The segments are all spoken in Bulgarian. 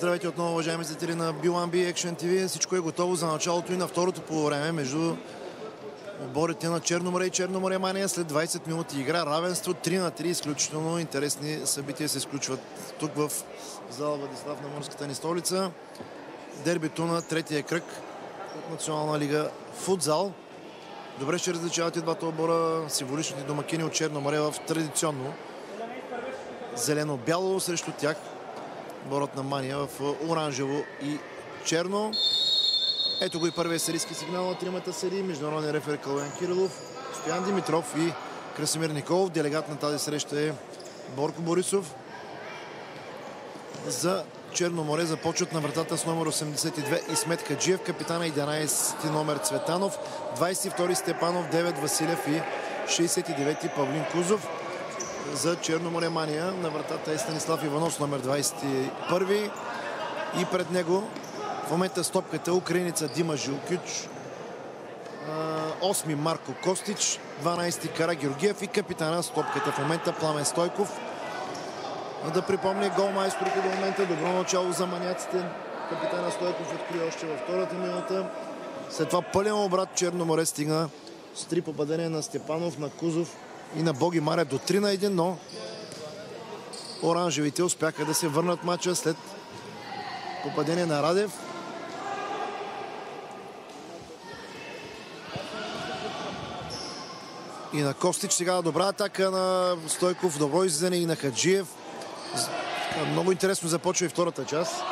Здравейте отново, уважаеми зрители на B1B Action TV. Всичко е готово за началото и на второто полувреме между отборите на Черноморе и Черноморе Мания. След 20 минути игра равенство 3 на 3. Изключително интересни събития се изключват тук в зала Владислав на морската ни столица. Дербито на третия кръг от Национална лига Футзал. Добре ще различават и двата отбора символичните домакини от Черноморе в традиционно зелено-бяло срещу тях борот на Мания в оранжево и черно. Ето го и първият серийски сигнал на тримата серии. Международен рефер Калуян Кирилов, Стоян Димитров и Красимир Николов. Делегат на тази среща е Борко Борисов. За Черноморе започват на вратата с номер 82 Исмет Каджиев, капитана 11 номер Цветанов, 22 Степанов, 9 Василев и 69 Павлин Кузов за Черноморе Мания. На вратата е Станислав Иванов номер 21 и пред него в момента стопката украиница Дима Жилкич, 8 Марко Костич, 12 Кара Георгиев и капитана стопката в момента Пламен Стойков. Да припомня гол майсторите до момента. Добро начало за маняците. Капитана Стойков откри още във втората минута. След това пълен обрат Черноморе стигна с три попадения на Степанов, на Кузов и на Боги Маре до 3 на 1, но оранжевите успяха да се върнат матча след попадение на Радев. И на Костич сега добра атака на Стойков, добро излизане и на Хаджиев. Много интересно започва и втората част.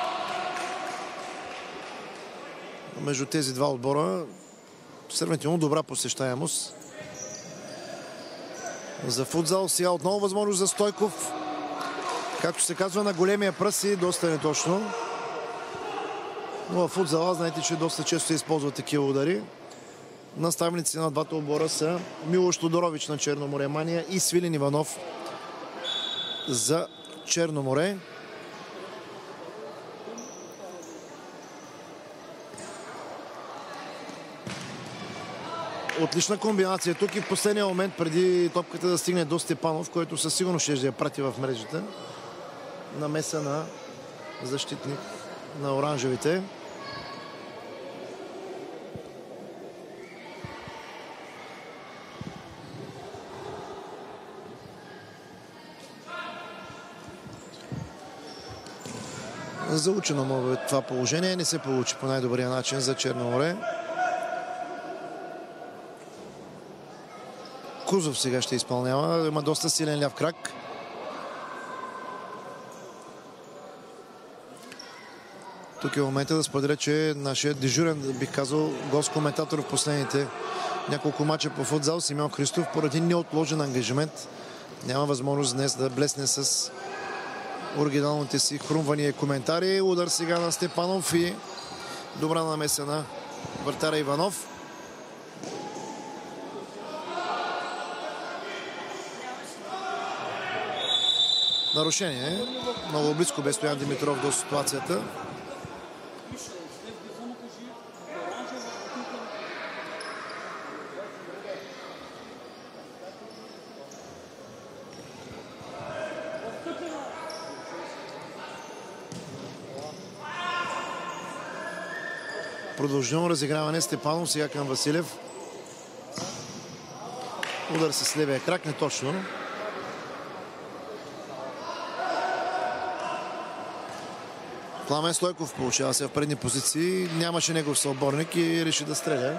Между тези два отбора сравнително добра посещаемост за футзал. Сега отново възможност за Стойков. Както се казва на големия пръст и доста неточно. Но в футзала знаете, че доста често се използват такива удари. Наставници на двата отбора са Милош Тодорович на Черноморе Мания и Свилин Иванов за Черноморе. Отлична комбинация тук и в последния момент преди топката да стигне до Степанов, който със сигурност ще я прати в мрежата. Намеса на защитник на оранжевите. Заучено му е това положение. Не се получи по най-добрия начин за Черноморе. Кузов сега ще изпълнява. Има доста силен ляв крак. Тук е момента да споделя, че нашия дежурен, бих казал, гост коментатор в последните няколко мача по футзал Симеон Христов поради неотложен ангажимент няма възможност днес да блесне с оригиналните си хрумвания и коментари. Удар сега на Степанов и добра намеса на вратаря Иванов. Нарушение. Много близко бе Стоян Димитров до ситуацията. Продължително разиграване Степанов сега към Василев. Удар с левия крак, не точно. Пламен Стойков получава се в предни позиции. Нямаше негов съоборник и реши да стреля.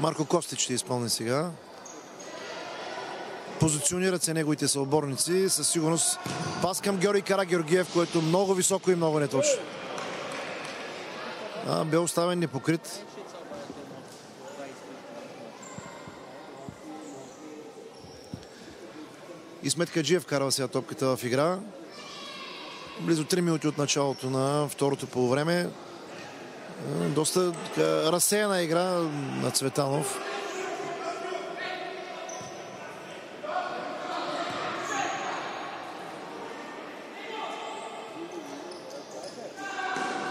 Марко Костич ще изпълни сега. Позиционират се неговите съоборници. Със сигурност пас към Георги Кара Георгиев, което много високо и много неточно. А, бе оставен непокрит. Исмет Каджиев карва сега топката в игра. Близо 3 минути от началото на второто полувреме. Доста така, разсеяна игра на Цветанов.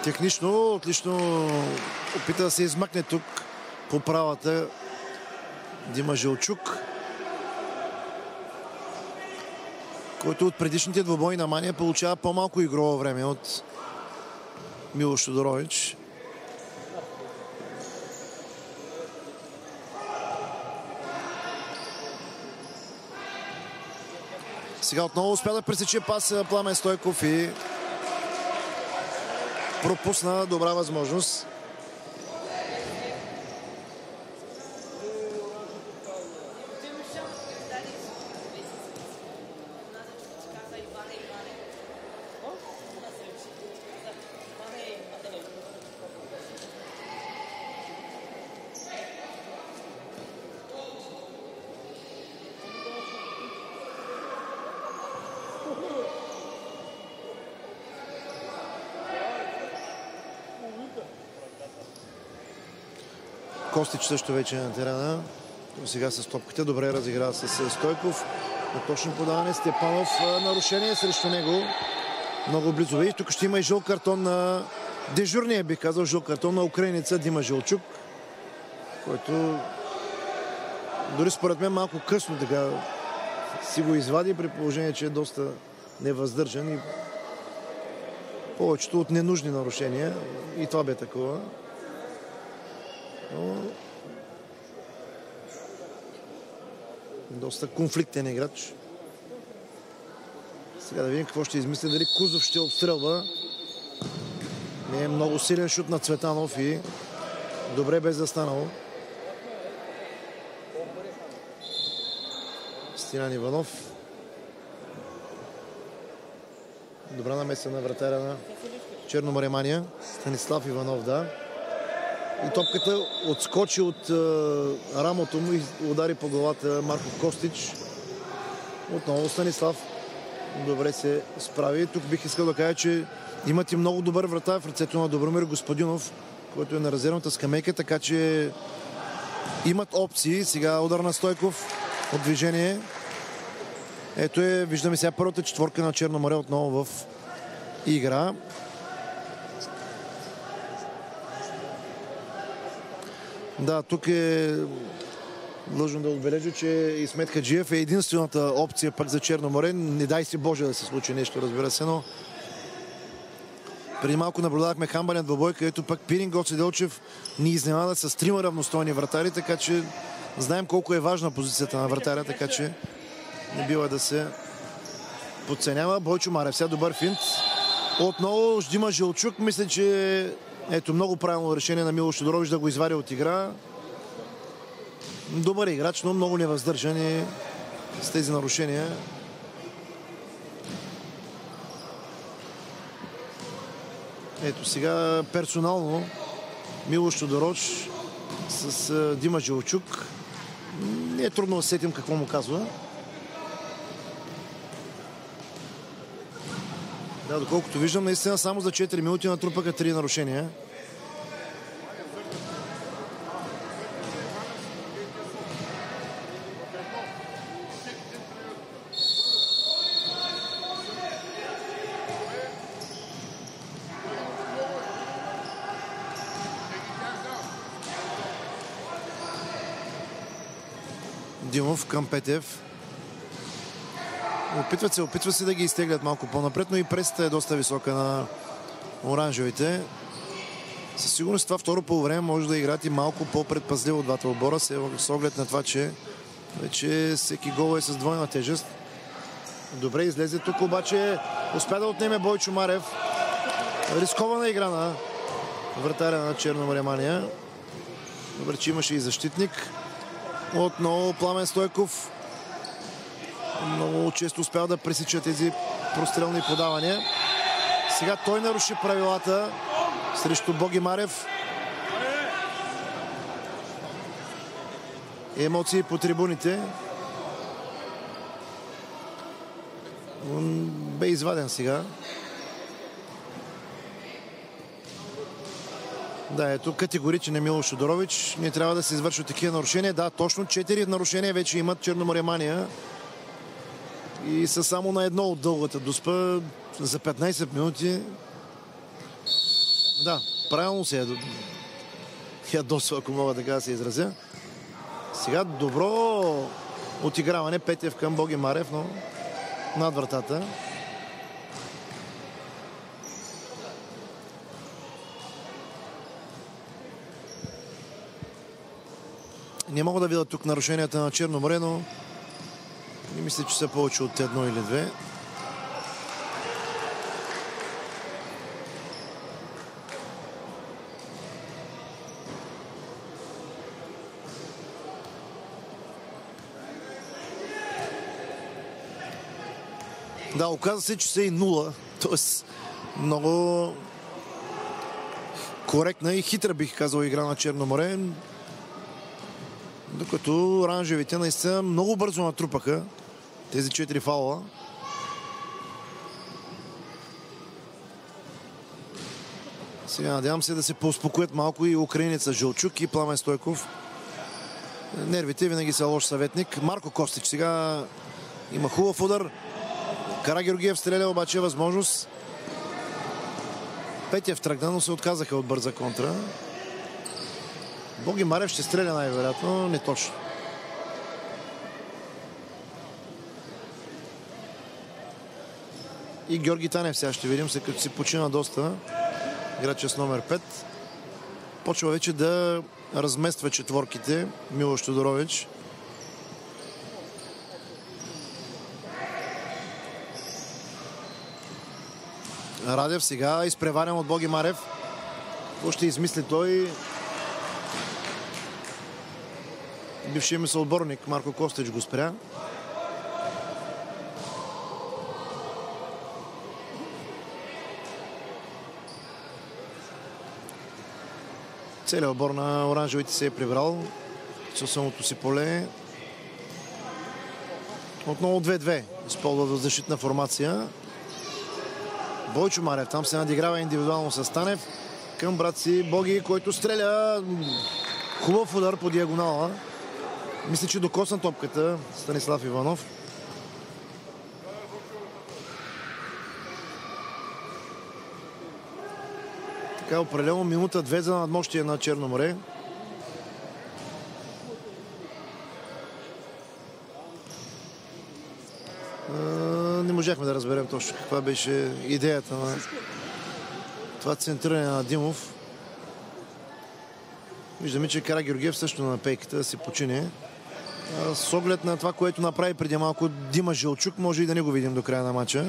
Технично, отлично опита да се измъкне тук по правата Дима Жилчук. който от предишните двобои на Мания получава по-малко игрово време от Милош Тодорович. Сега отново успя да пресече пас Пламен Стойков и пропусна добра възможност. Костич също вече е на терена. Сега с топката. Добре разиграва с Стойков. На точно подаване Степанов. Нарушение срещу него. Много близо. И тук ще има и жъл картон на дежурния, бих казал, жъл картон на украинеца Дима Жилчук, който дори според мен малко късно така си го извади при положение, че е доста невъздържан и повечето от ненужни нарушения. И това бе такова. Но... Доста конфликтен играч. Сега да видим какво ще измисли. Дали Кузов ще обстрелва. Не е много силен шут на Цветанов и добре бе застанал. Стилян Иванов. Добра намеса на вратаря на Черноморемания. Станислав Иванов, да. И топката отскочи от а, рамото му и удари по главата Марко Костич. Отново Станислав добре се справи. Тук бих искал да кажа, че имат и много добър врата в ръцето на Добромир Господинов, който е на резервната скамейка, така че имат опции. Сега удар на Стойков от движение. Ето е, виждаме сега първата четворка на Черно море отново в игра. Да, тук е Длъжно да отбележа, че Исмет Хаджиев е единствената опция пък за Черно море. Не дай си Боже да се случи нещо, разбира се, но преди малко наблюдавахме хамбален двобой, където пък Пирин Гоци Делчев ни изненада с трима равностойни вратари, така че знаем колко е важна позицията на вратаря, така че не бива да се подценява. Бойчо Марев, сега добър финт. Отново Ждима Жилчук, мисля, че ето много правилно решение на Милош Тодорович да го извади от игра. Добър играч, но много невъздържан и с тези нарушения. Ето сега персонално Милош Тодороч с Дима Жилчук. Не е трудно да сетим какво му казва. Да, доколкото виждам, наистина само за 4 минути натрупаха 3 нарушения. Димов към Петев. Опитват се, опитват се да ги изтеглят малко по-напред, но и пресата е доста висока на оранжевите. Със сигурност това второ по време може да играят и малко по-предпазливо двата отбора, с оглед на това, че вече всеки гол е с двойна тежест. Добре излезе тук, обаче успя да отнеме Бойчо Марев. Рискована игра на вратаря на Черноморемания. Добре, че имаше и защитник. Отново Пламен Стойков много често успява да пресича тези прострелни подавания. Сега той наруши правилата срещу Боги Марев. Емоции по трибуните. Бе изваден сега. Да, ето категоричен е Милош Шодорович. Не трябва да се извършват такива нарушения. Да, точно 4 нарушения вече имат Черноморемания и са само на едно от дългата доспа за 15 минути. Да, правилно се ядосва, ако мога така да се изразя. Сега добро отиграване. Петев към Боги Марев, но над вратата. Не мога да видя тук нарушенията на Черно море, но мисля, че са повече от едно или две. Да, оказа се, че са и нула. Тоест, много коректна и хитра, бих казал, игра на Черно море. Докато оранжевите наистина много бързо натрупаха тези четири фаула. Сега надявам се да се поуспокоят малко и украинеца Жилчук и Пламен Стойков. Нервите винаги са лош съветник. Марко Костич сега има хубав удар. Кара Георгиев стреля обаче е възможност. Петя тръгна, но се отказаха от бърза контра. Боги Марев ще стреля най-вероятно, не точно. И Георги Танев сега ще видим, след като си почина доста. Играча с номер 5. Почва вече да размества четворките Милош Тодорович. Радев сега изпреварен от Боги Марев. Какво ще измисли той? Бившият ми съотборник Марко Костич го спря. Целият отбор на оранжевите се е прибрал със самото си поле. Отново 2-2. Използва защитна формация. Бойчо Марев там се надиграва индивидуално с Станев към брат си Боги, който стреля хубав удар по диагонала. Мисля, че докосна топката Станислав Иванов. Така, определено минута две за надмощие на Черно море. Не можахме да разберем точно каква беше идеята на това центриране на Димов. Виждаме, че Кара Георгиев също на пейката се почине. С оглед на това, което направи преди малко Дима Жилчук, може и да не го видим до края на матча.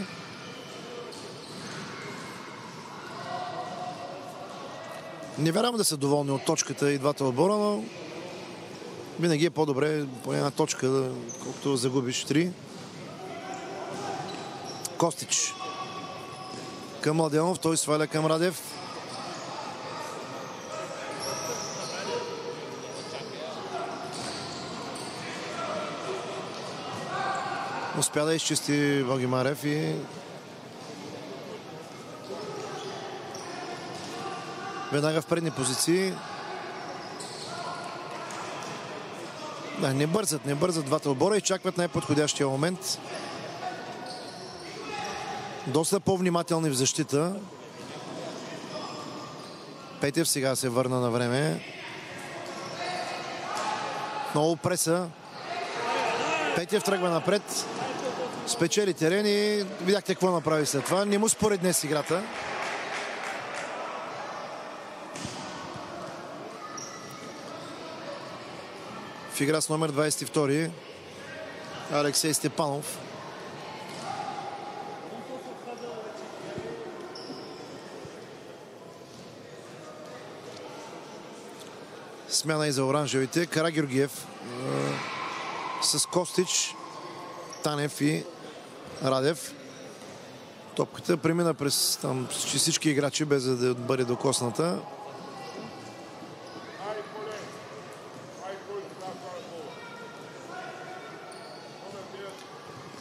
Не вярвам да са доволни от точката и двата отбора, но винаги е по-добре по една точка, колкото загубиш три. Костич към Младенов, той сваля към Радев. Успя да изчисти Вагимарев и веднага в предни позиции. Да, не бързат, не бързат двата отбора и чакват най-подходящия момент. Доста по-внимателни в защита. Петев сега се върна на време. Много преса. Петев тръгва напред. Спечели терен видяхте какво направи след това. Не му според днес играта. В игра с номер 22 Алексей Степанов. Смяна и за оранжевите. Кара Георгиев с Костич, Танев и Радев. Топката премина през там всички играчи, без да бъде докосната.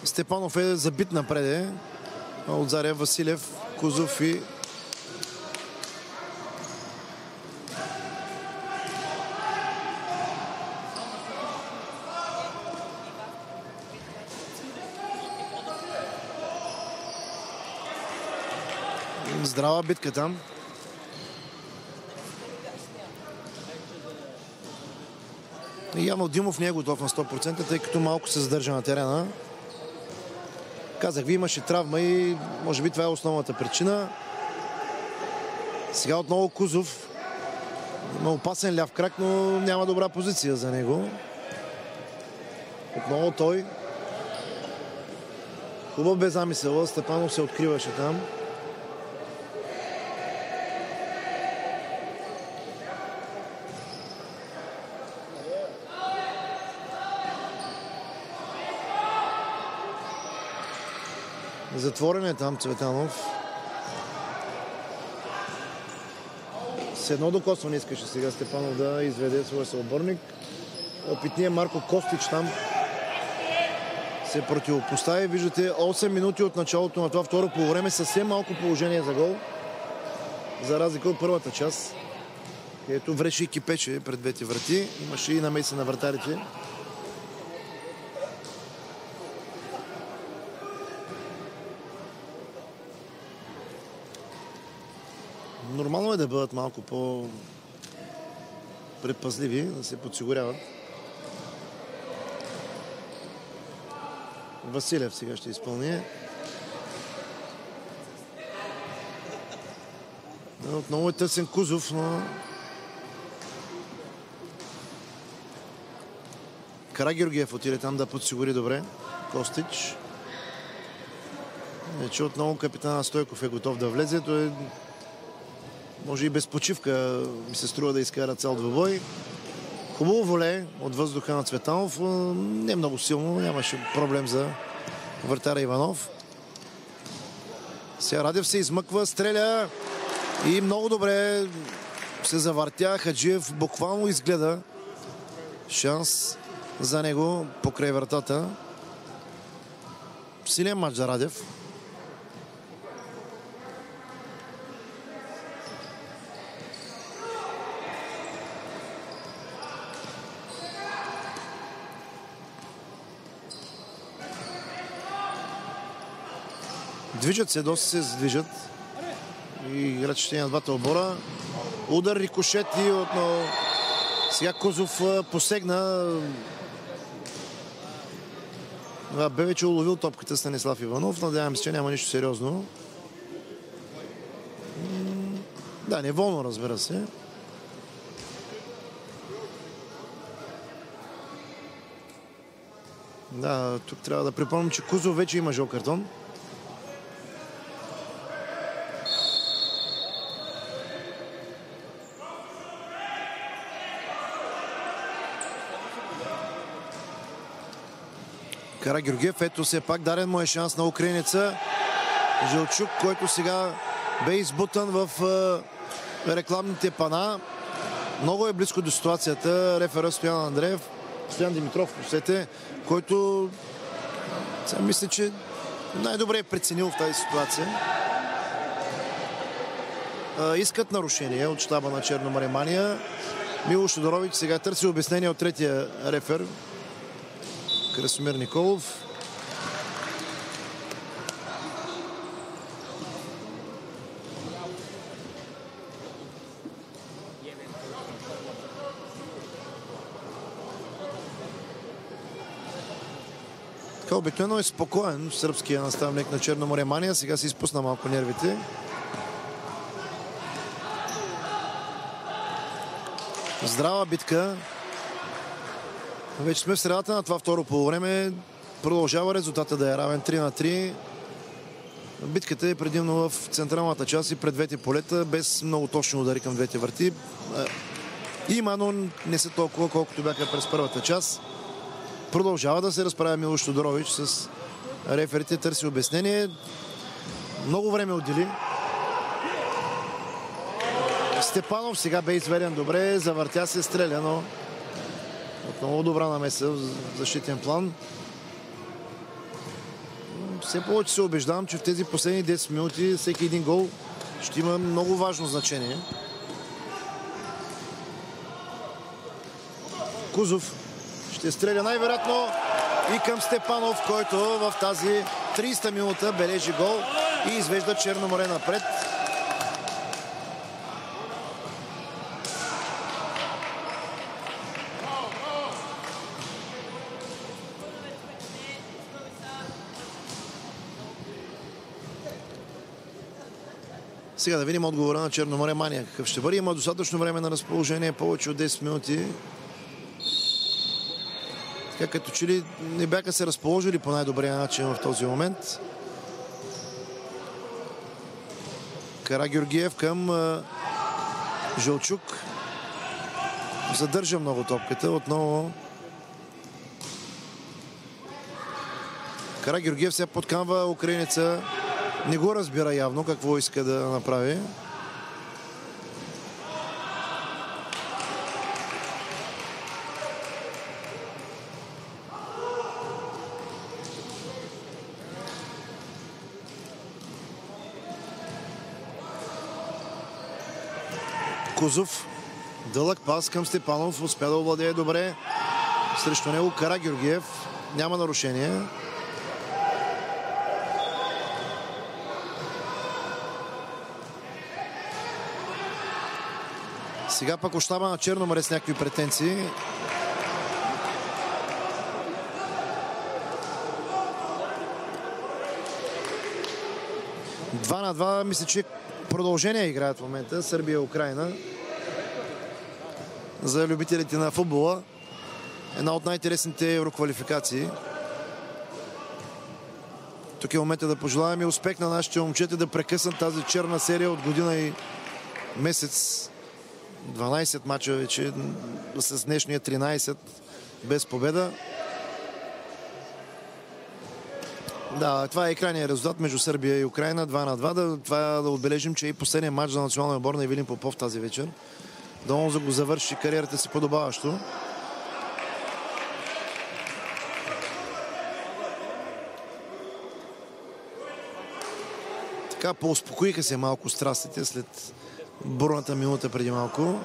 Степанов е забит напреде. От Заря Василев, кузов. и Здрава битка там. Явно Димов не е готов на 100%, тъй като малко се задържа на терена. Казах ви, имаше травма и може би това е основната причина. Сега отново Кузов. Има опасен ляв крак, но няма добра позиция за него. Отново той. Хубав бе замисъла. Степанов се откриваше там. Затворен е там Цветанов. С едно докосване искаше сега Степанов да изведе своя съоборник. Опитният Марко Костич там се противопостави. Виждате 8 минути от началото на това второ по време. Съвсем малко положение за гол. За разлика от първата част. Ето вреше и кипече пред двете врати. Имаше и намеси на вратарите. Нормално е да бъдат малко по предпазливи, да се подсигуряват. Василев сега ще изпълни. Отново е тъсен Кузов, но Карагеоргиев отиде там да подсигури добре. Костич. Че отново капитана Стойков е готов да влезе. Той е може и без почивка ми се струва да изкара цял двобой. Хубаво воле от въздуха на Цветанов. Не много силно, нямаше проблем за вратаря Иванов. Сега Радев се измъква, стреля и много добре се завъртя. Хаджиев буквално изгледа шанс за него покрай вратата. Силен матч за Радев. Движат се, доста се задвижат. И играчите на двата обора. Удар, рикошет и отново сега Козов посегна. Бе вече уловил топката Станислав Иванов. Надявам се, че няма нищо сериозно. Да, неволно, разбира се. Да, тук трябва да припомням, че Кузов вече има жал картон. Кара Георгиев. Ето все пак дарен му е шанс на украинеца. Жилчук, който сега бе избутан в рекламните пана. Много е близко до ситуацията. Рефера Стоян Андреев, Стоян Димитров, посете, който сега мисля, че най-добре е преценил в тази ситуация. искат нарушение от щаба на Черномаремания. Милош Тодорович сега търси обяснение от третия рефер, Красимир Николов. Така обикновено е спокоен сръбския наставник на Черноморе Мания. Сега се изпусна малко нервите. Здрава битка. Вече сме в средата на това второ полувреме. Продължава резултата да е равен 3 на 3. Битката е предимно в централната част и пред двете полета, без много точно удари към двете врати. Е, има, но не са толкова, колкото бяха през първата част. Продължава да се разправя Милош Тодорович с реферите, търси обяснение. Много време отдели. Степанов сега бе изведен добре, завъртя се, стреля, но много добра намеса в защитен план. Все повече се убеждавам, че в тези последни 10 минути всеки един гол ще има много важно значение. Кузов ще стреля най-вероятно и към Степанов, който в тази 30 минута бележи гол и извежда Черноморе напред. Сега да видим отговора на Черноморе Мания. Какъв ще бъде? Има достатъчно време на разположение, повече от 10 минути. Така като че ли не бяха се разположили по най-добрия начин в този момент. Кара Георгиев към Жълчук. Задържа много топката. Отново Кара Георгиев се подканва украинеца. Не го разбира явно какво иска да направи. Козов. Дълъг пас към Степанов. Успя да овладее добре. Срещу него Кара Георгиев. Няма нарушение. Сега пък ощаба на Черноморе с някакви претенции. Два на два, мисля, че продължение играят в момента Сърбия-Украина. За любителите на футбола. Една от най-интересните евроквалификации. Тук е момента да пожелаем и успех на нашите момчета да прекъснат тази черна серия от година и месец 12 мача вече с днешния 13 без победа. Да, това е крайният резултат между Сърбия и Украина. 2 на 2. Да, това да отбележим, че и последният матч за националния отбор на Евелин Попов тази вечер. Доноза го завърши кариерата си подобаващо. Така поуспокоиха се малко страстите след бурната минута преди малко.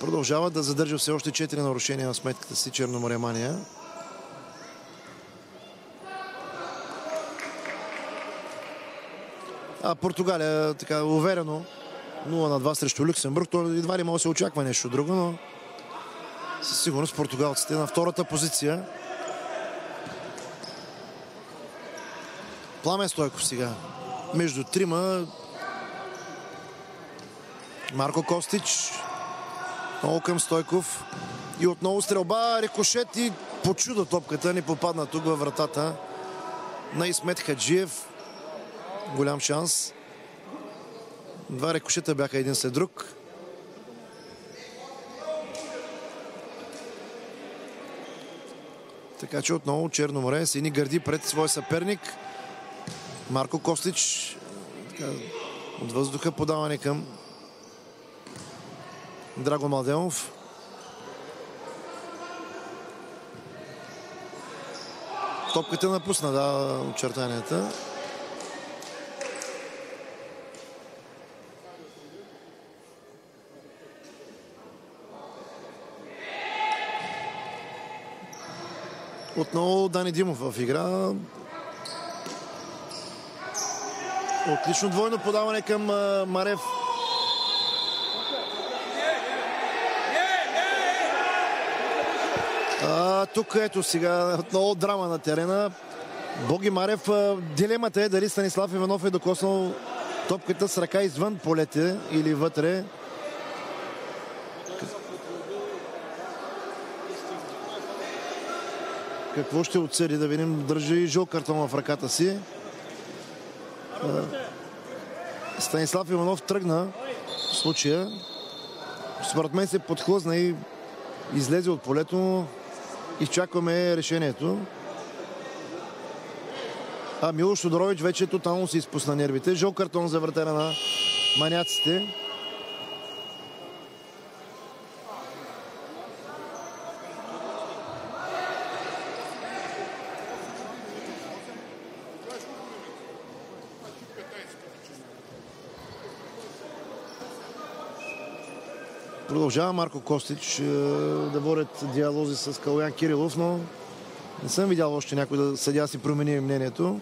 Продължава да задържа все още 4 нарушения на сметката си Черноморемания. А Португалия така уверено 0 на 2 срещу Люксембург. То едва ли може да се очаква нещо друго, но със сигурност португалците на втората позиция. Пламен Стойков сега. Между трима Марко Костич. Много към Стойков. И отново стрелба, рикошет и по чудо топката ни попадна тук във вратата на Исмет Хаджиев. Голям шанс. Два рикошета бяха един след друг. Така че отново Черно море се ни гърди пред своя съперник. Марко Костич от въздуха подаване към Драго Младенов. Топката напусна, да, очертанията. Отново Дани Димов в игра. Отлично двойно подаване към Марев. А, тук ето сега отново драма на терена. Боги Марев. Дилемата е дали Станислав Иванов е докоснал топката с ръка извън полете или вътре. Какво ще отсъди да видим? Държи жъл картон в ръката си. Станислав Иванов тръгна в случая. Според мен се подхлъзна и излезе от полето изчакваме решението. А Милош Тодорович вече тотално се изпусна нервите. Жъл картон за вратера на маняците. Продължава Марко Костич е, да водят диалози с Калуян Кирилов, но не съм видял още някой да съдя си промени мнението.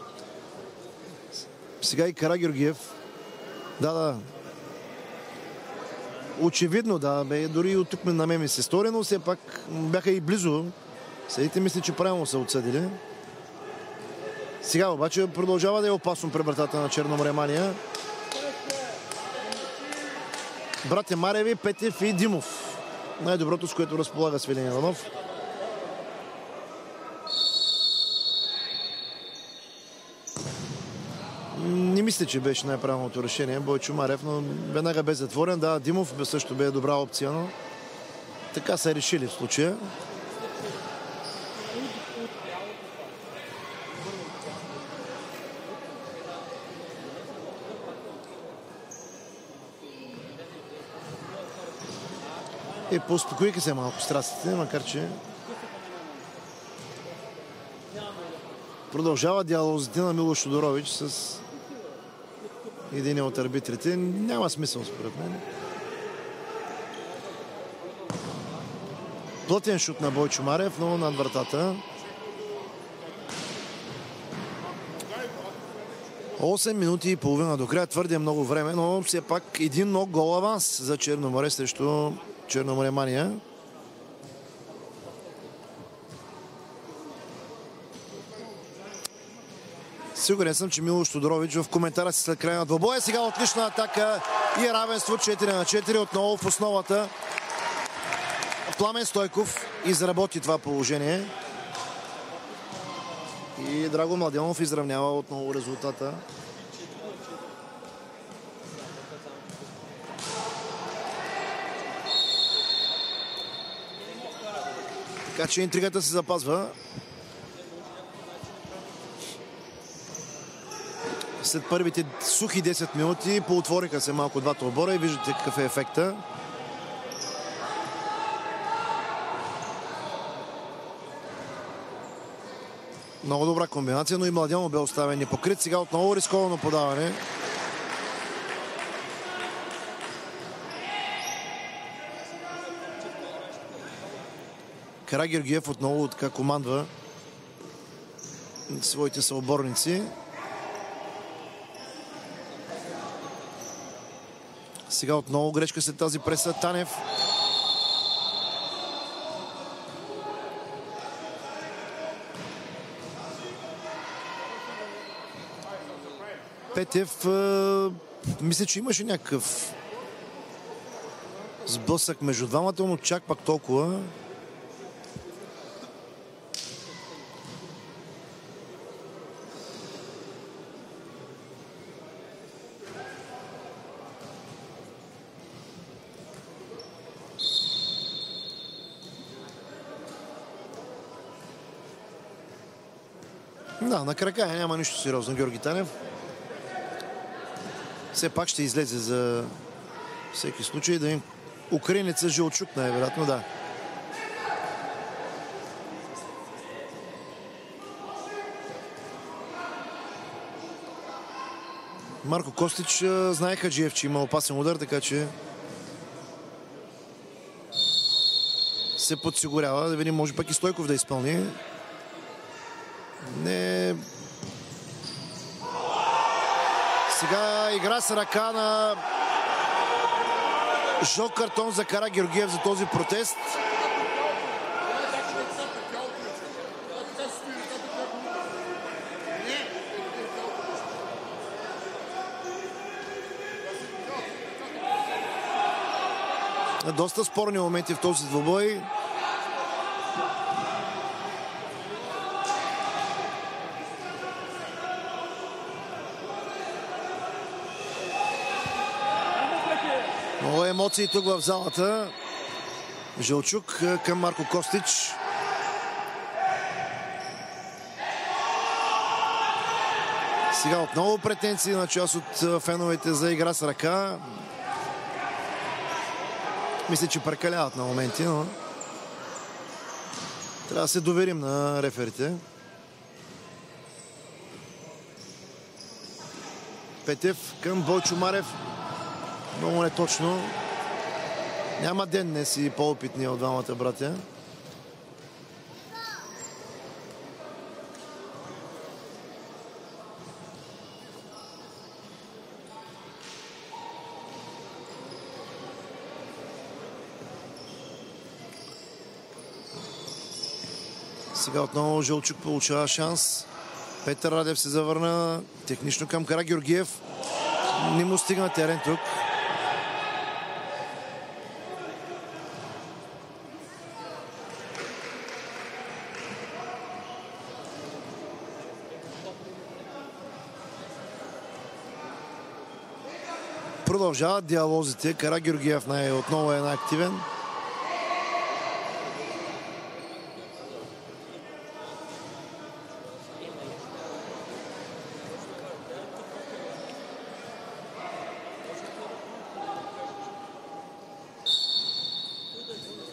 Сега и Кара Георгиев. Да, да. Очевидно, да. Бе, дори от тук на мен ми се стори, но все пак бяха и близо. Съдите мисля, че правилно са отсъдили. Сега обаче продължава да е опасно пред вратата на Черноморемания. Братя Мареви, Петев и Димов. Най-доброто, с което разполага Свилен Иванов. Не мисля, че беше най-правилното решение Бойчо Марев, но веднага бе затворен. Да, Димов също бе добра опция, но така са решили в случая. И по-успокоиха се малко страстите, макар че продължава диалозите на Милош Тодорович с един от арбитрите. Няма смисъл, според мен. Плътен шут на Бойчо Марев, но над вратата. 8 минути и половина до края. Твърде много време, но все пак един много гол аванс за Черноморе срещу Черноморе Мания. Сигурен съм, че Милош Тодорович в коментара си след края на двобоя. Сега отлична атака и равенство 4 на 4. Отново в основата Пламен Стойков изработи това положение. И Драго Младенов изравнява отново резултата. Така че интригата се запазва. След първите сухи 10 минути поотвориха се малко двата обора и виждате какъв е ефекта. Много добра комбинация, но и Младенов бе оставен непокрит. Сега отново рисковано подаване. Карагергиев отново така командва своите съоборници. Сега отново грешка след тази преса. Танев. Петев мисля, че имаше някакъв сблъсък между двамата, но чак пак толкова. Да, на крака няма нищо сериозно Георги Танев. Все пак ще излезе за всеки случай да им украинеца Жилчук, най-вероятно, да. Марко Костич знае Хаджиев, че има опасен удар, така че се подсигурява. Да видим, може пък и Стойков да изпълни. Не. Сега игра с ръка на жълт картон за Кара Георгиев за този протест. Доста спорни моменти в този двобой. Много емоции тук в залата. Жълчук към Марко Костич. Сега отново претенции на част от феновете за игра с ръка. Мисля, че прекаляват на моменти, но трябва да се доверим на реферите. Петев към Бойчо Марев. Много неточно. Няма ден днес и по-опитни от двамата братя. Сега отново Жълчук получава шанс. Петър Радев се завърна технично към Кара Георгиев. Не му стигна терен тук. Продължават диалозите. Кара Георгиев най- отново е най-активен.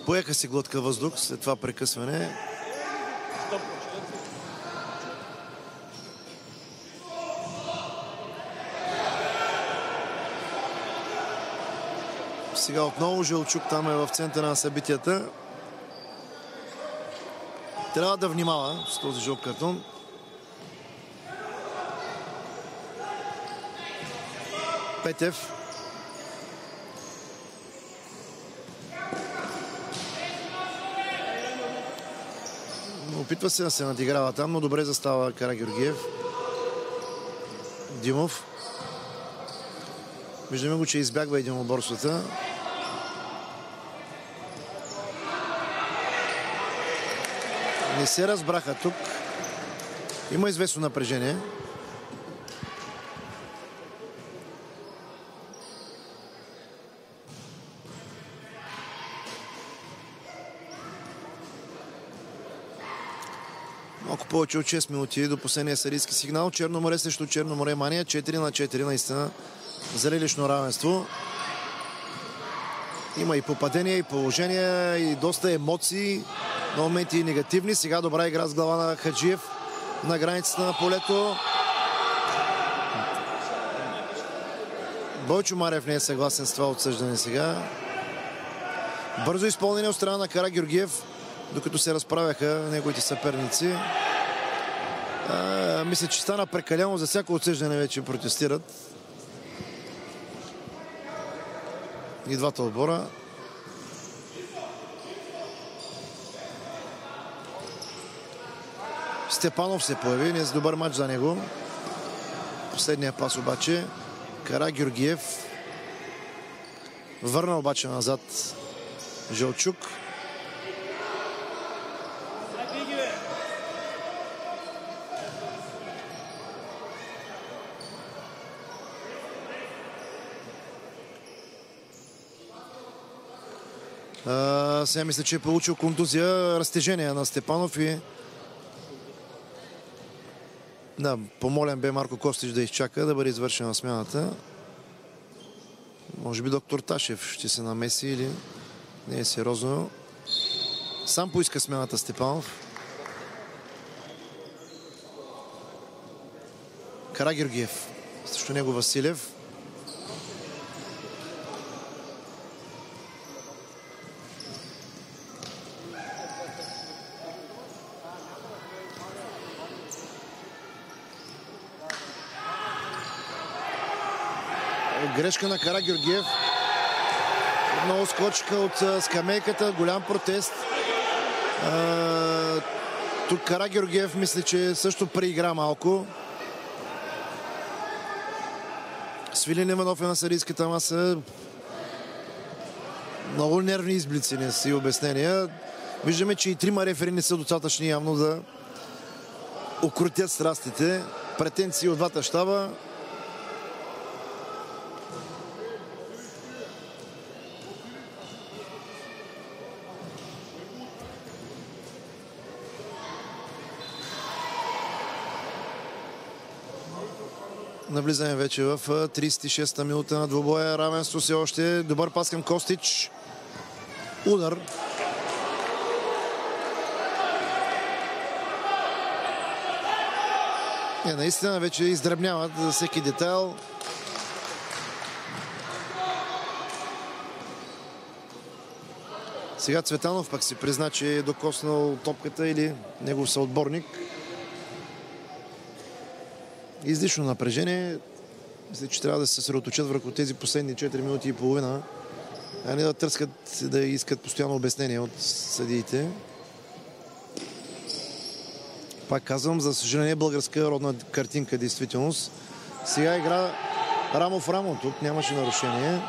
Поеха си глътка въздух след това прекъсване. Сега отново Желчук там е в центъра на събитията. Трябва да внимава с този жълт картон. Петев. Опитва се да се надиграва там, но добре застава Кара Георгиев. Димов. Виждаме го, че избягва един оборствата. Не се разбраха тук. Има известно напрежение. Малко повече от 6 минути до последния сарийски сигнал. Черноморе срещу Черноморе Мания. 4 на 4 наистина. Зрелищно равенство. Има и попадения, и положения, и доста емоции. На моменти негативни. Сега добра игра с глава на Хаджиев на границата на полето. Бойчо Марев не е съгласен с това отсъждане сега. Бързо изпълнение от страна на Кара Георгиев, докато се разправяха неговите съперници. А, мисля, че стана прекалено за всяко отсъждане вече протестират. И двата отбора. Степанов се появи. Не е добър матч за него. Последния пас обаче. Кара Георгиев. Върна обаче назад Жълчук. Сега мисля, че е получил контузия, разтежение на Степанов и да, помолен бе Марко Костич да изчака да бъде извършена смяната. Може би доктор Ташев ще се намеси или не е сериозно. Сам поиска смяната Степанов. Карагергиев. Също него Василев. Грешка на Кара Георгиев. Много скочка от скамейката. Голям протест. Тук Кара Георгиев мисля, че също преигра малко. Свилин Иванов е на сарийската маса. Много нервни изблици не си обяснения. Виждаме, че и трима рефери не са достатъчни явно да окрутят страстите. Претенции от двата щаба. Навлизаме вече в 36-та минута на двубоя. Равенство все още. Добър пас към Костич. Удар. Е, наистина вече издръбняват за всеки детайл. Сега Цветанов пък си призна, че е докоснал топката или негов съотборник. Излишно напрежение. Мисля, че трябва да се съсредоточат върху тези последни 4 минути и половина, а не да търскат да искат постоянно обяснение от съдиите. Пак казвам, за съжаление, българска родна картинка, действителност. Сега игра рамо в рамо. Тук нямаше нарушение.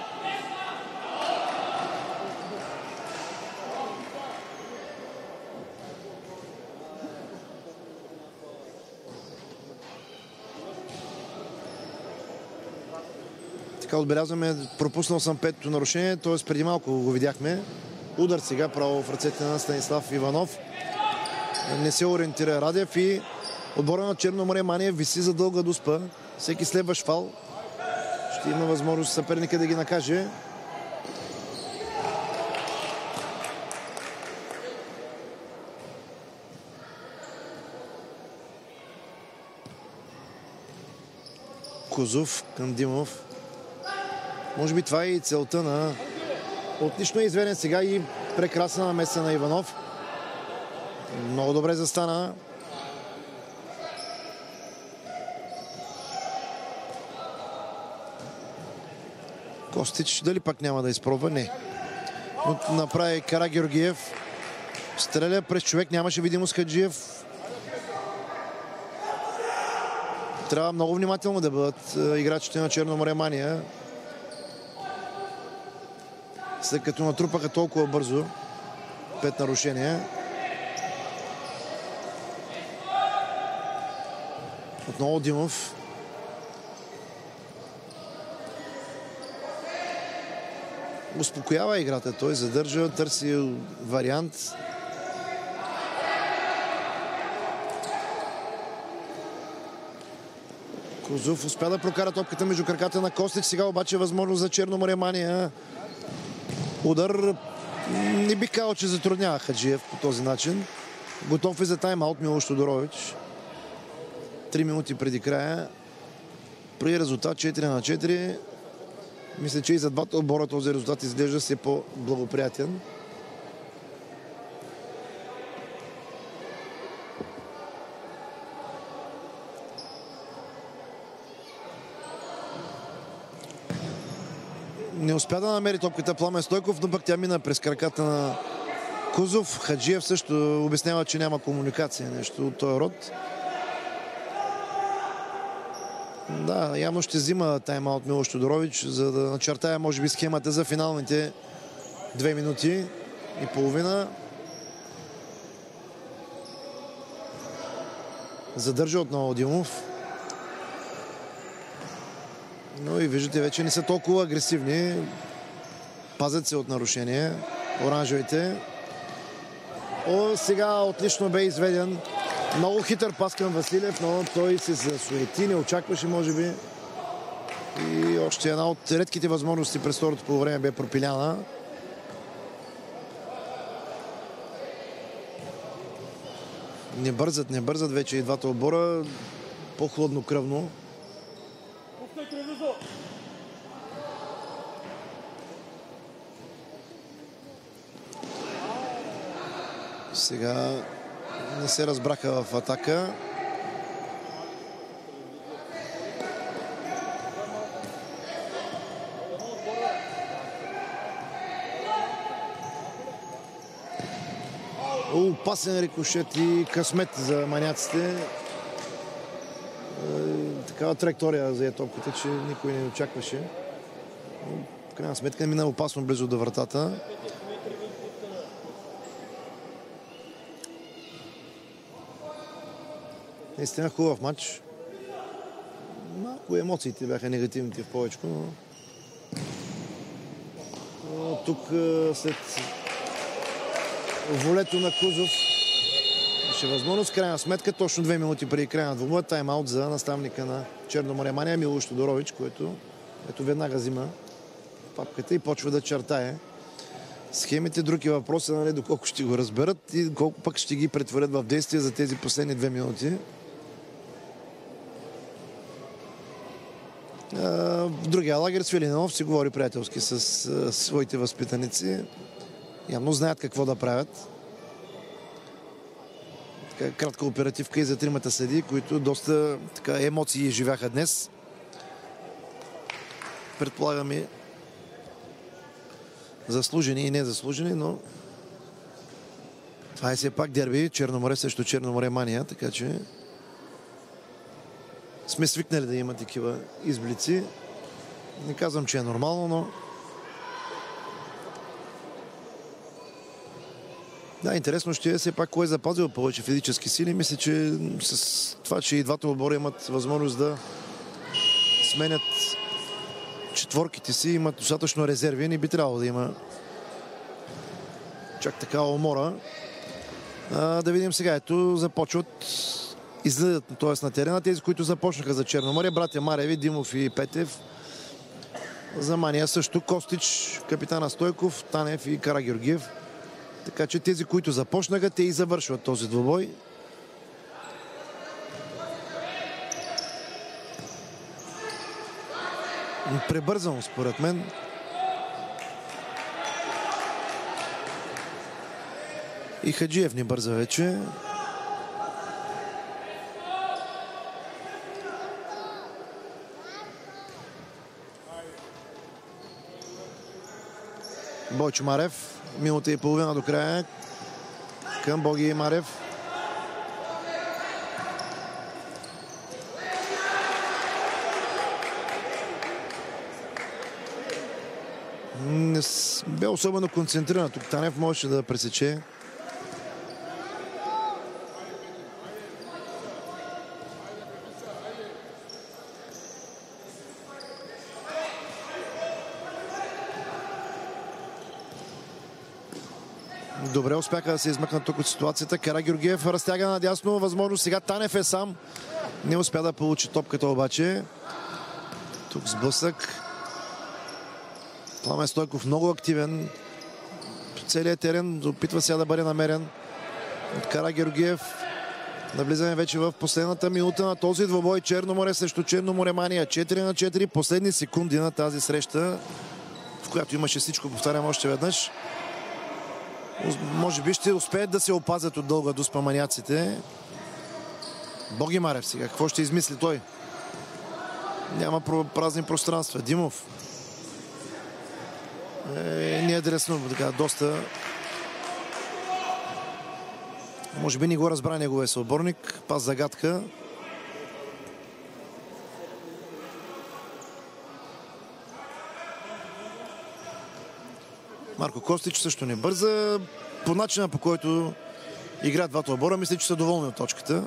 Така отбелязваме, пропуснал съм петото нарушение, т.е. преди малко го видяхме. Удар сега право в ръцете на Станислав Иванов. Не се ориентира Радев и отбора на Черно море Мания виси за дълга дуспа. Всеки следващ фал ще има възможност съперника да ги накаже. Козов към Димов. Може би това е и целта на... Отлично е изведен сега и прекрасна намеса на Иванов. Много добре застана. Костич дали пак няма да изпробва? Не. Но направи Кара Георгиев. Стреля през човек. Нямаше видимост Хаджиев. Трябва много внимателно да бъдат играчите на Черноморе Мания. След като натрупаха толкова бързо пет нарушения. Отново Димов. Успокоява играта. Той задържа, търси вариант. Козов успя да прокара топката между краката на Костич. Сега обаче е възможност за Черноморе Мания. Удар не би казал, че затруднява Хаджиев по този начин. Готов е за тайм-аут Милош Тодорович. Три минути преди края. При резултат 4 на 4. Мисля, че и за двата отбора този резултат изглежда се по-благоприятен. Успя да намери топката Пламен Стойков, но пък тя мина през краката на Кузов. Хаджиев също обяснява, че няма комуникация, нещо от този род. Да, явно ще взима тайма от Милош Тодорович, за да начертая, може би, схемата за финалните две минути и половина. Задържа отново Димов. Но и виждате, вече не са толкова агресивни. Пазят се от нарушения. Оранжевите. О, сега отлично бе изведен. Много хитър пас към Василев, но той се засуети, не очакваше, може би. И още една от редките възможности през второто по време бе пропиляна. Не бързат, не бързат вече и двата отбора. По-хладнокръвно. Сега не се разбраха в атака. Опасен рикошет и късмет за маняците. Такава траектория за топката, че никой не очакваше. В крайна сметка мина опасно близо до вратата. Наистина хубав матч. Малко емоциите бяха негативните в повече, но... но тук след волето на Кузов ще възможност. Крайна сметка, точно две минути преди края на двумата, тайм-аут за наставника на Черноморя Мания Милош Тодорович, който ето веднага взима папката и почва да чертае схемите. Други въпроси, нали, доколко ще го разберат и колко пък ще ги претворят в действие за тези последни две минути. В другия лагер Свилинов си говори приятелски с своите възпитаници. Явно знаят какво да правят. Кратка оперативка и за тримата съди, които доста така, емоции живяха днес. Предполагаме заслужени и незаслужени, но това е все пак дерби. Черноморе срещу Черноморе Мания, така че сме свикнали да има такива изблици. Не казвам, че е нормално, но Да, интересно ще е все пак кой е запазил повече физически сили. Мисля, че с това, че и двата отбора имат възможност да сменят четворките си имат достатъчно резерви. Не би трябвало да има чак такава умора. А, да видим сега. Ето започват излизат т.е. на терена тези, които започнаха за Черноморие. Братя Мареви, Димов и Петев. За Мания също Костич, капитана Стойков, Танев и Кара Георгиев. Така че тези, които започнаха, те и завършват този двобой. Пребързано, според мен. И Хаджиев ни бърза вече. Бойчо Марев. Минута и половина до края. Към Боги Марев. Не бе особено концентриран. Тук Танев можеше да пресече. Добре успяха да се измъкнат тук от ситуацията. Кара Георгиев разтяга надясно. Възможно сега Танев е сам. Не успя да получи топката обаче. Тук сблъсък. Пламен Стойков много активен. Целият терен опитва сега да бъде намерен от Кара Георгиев. Навлизаме вече в последната минута на този двобой. Черноморе срещу Черноморе Мания. 4 на 4. Последни секунди на тази среща, в която имаше всичко, повтарям още веднъж може би ще успеят да се опазят от дълга дуспа маняците. Боги Марев сега. Какво ще измисли той? Няма празни пространства. Димов. Е, не е дресно. Така, доста... Може би не го разбра неговия съотборник. Пас загадка. Марко Костич също не бърза. По начина по който играят двата отбора, мисля, че са доволни от точката.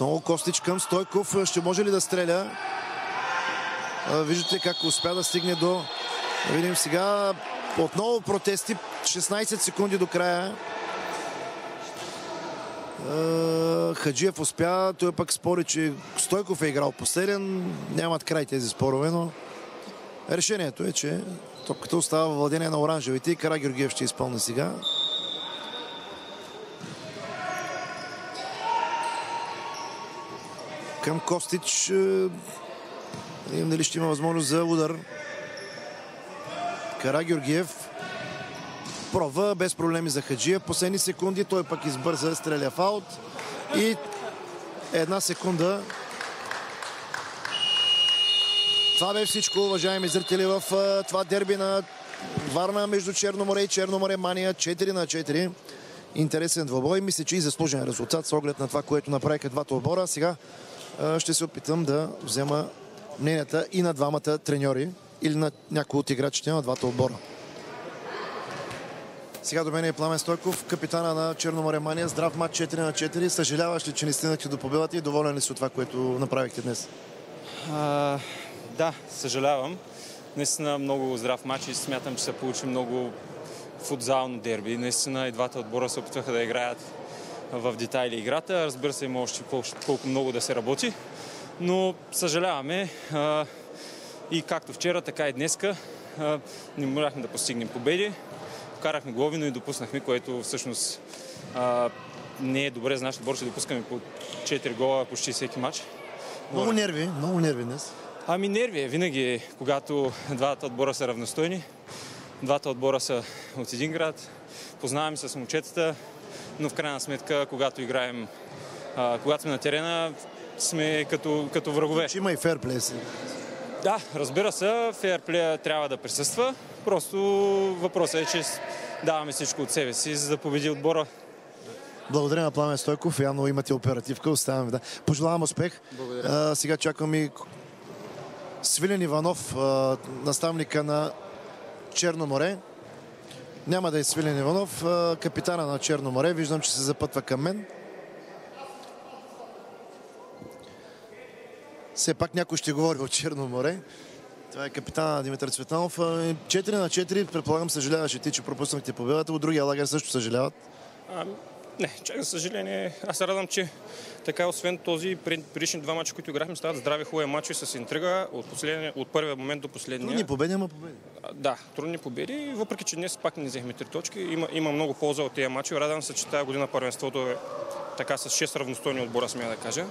Много Костич към Стойков. Ще може ли да стреля? Виждате как успя да стигне до... Видим сега отново протести. 16 секунди до края. Хаджиев успя. Той пък спори, че Стойков е играл последен. Нямат край тези спорове, но решението е, че топката остава във владение на оранжевите и Кара Георгиев ще изпълни сега. Към Костич. Видим дали ще има възможност за удар. Кара Георгиев пробва без проблеми за Хаджия. Последни секунди той пък избърза, стреля в аут. И една секунда. Това бе всичко, уважаеми зрители, в това дерби на Варна между Черноморе и Черноморе Мания 4 на 4. Интересен двобой. Мисля, че и заслужен резултат с оглед на това, което направиха двата отбора. Сега ще се опитам да взема мненията и на двамата треньори или на някои от играчите на двата отбора. Сега до мен е Пламен Стойков, капитана на Черноморе Мания. Здрав матч 4 на 4. Съжаляваш ли, че не стигнахте до победата и доволен ли си от това, което направихте днес? А, да, съжалявам. Наистина много здрав матч и смятам, че се получи много футзално дерби. Наистина и двата отбора се опитваха да играят в детайли играта. Разбира се, има още колко много да се работи. Но съжаляваме а, и както вчера, така и днеска а, не можахме да постигнем победи вкарахме глави, но и допуснахме, което всъщност а, не е добре за нашия отбор, че допускаме по 4 гола почти всеки матч. Много нерви, много нерви днес. Ами нерви е винаги, когато двата отбора са равностойни. Двата отбора са от един град. Познаваме се с момчетата, но в крайна сметка, когато играем, а, когато сме на терена, сме като, като врагове. Значи има и ферплей. Да, разбира се, ферплея трябва да присъства. Просто въпросът е, че даваме всичко от себе си, за да победи отбора. Благодаря на Пламен Стойков. Явно имате оперативка. Оставяме да. Пожелавам успех. Благодаря. А, сега чакам и Свилен Иванов, а, наставника на Черноморе. Няма да е Свилен Иванов, а, капитана на Черноморе. Виждам, че се запътва към мен. Все пак някой ще говори от Черно море. Това е капитана Димитър Цветанов. 4 на 4, предполагам, съжаляваш и ти, че пропуснахте победата. От другия лагер също съжаляват. А, не, чак за съжаление. Аз се радвам, че така, освен този предишни два мача, които играхме, стават здрави хубави мачове с интрига от, от първия момент до последния. Трудни победи, ама победи. А, да, трудни победи, въпреки че днес пак не взехме три точки. Има, има много полза от тези мачове. Радвам се, че тази година първенството е така с 6 равностойни отбора, смея да кажа.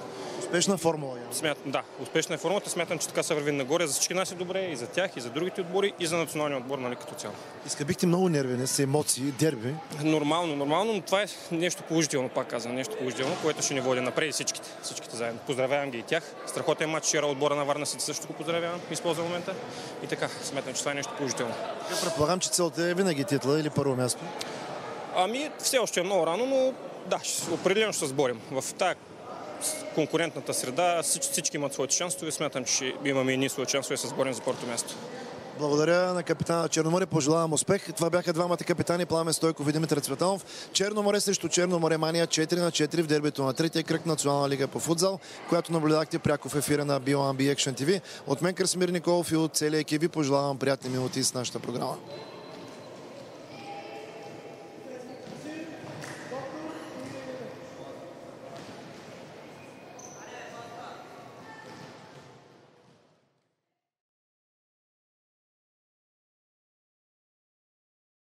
Успешна формула. Смят, да, успешна е формулата. Смятам, че така се върви нагоре. За всички нас е добре и за тях, и за другите отбори, и за националния отбор, нали, като цяло. Изкабихте много нерви, не са емоции, дерби. Нормално, нормално, но това е нещо положително, пак казвам, нещо положително, което ще ни води напред и всичките, всичките заедно. Поздравявам ги и тях. Страхотен матч вчера отбора на Варна си също го поздравявам, използвам момента. И така, смятам, че това е нещо положително. Я предполагам, че целта е винаги титла или първо място. Ами, все още е много рано, но да, определено ще се сборим. В тази конкурентната среда всички, имат своите шансове. Смятам, че имаме и ние свои шансове се сборим за първото място. Благодаря на капитана Черноморе. Пожелавам успех. Това бяха двамата капитани Пламен Стойков и Димитър Цветанов. Черноморе срещу Черноморе Мания 4 на 4 в дербито на третия кръг Национална лига по футзал, която наблюдахте пряко в ефира на B1B Action TV. От мен Красимир Николов и от целия екип ви пожелавам приятни минути с нашата програма.